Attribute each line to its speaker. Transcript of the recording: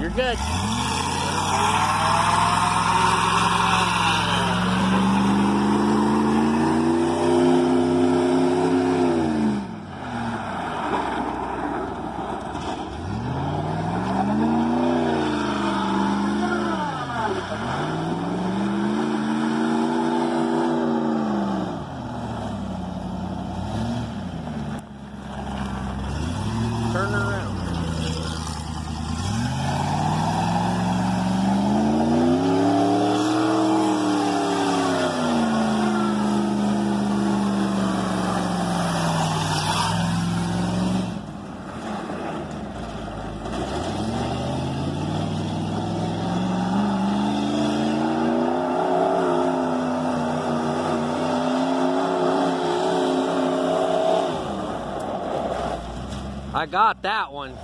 Speaker 1: You're good. I got that one.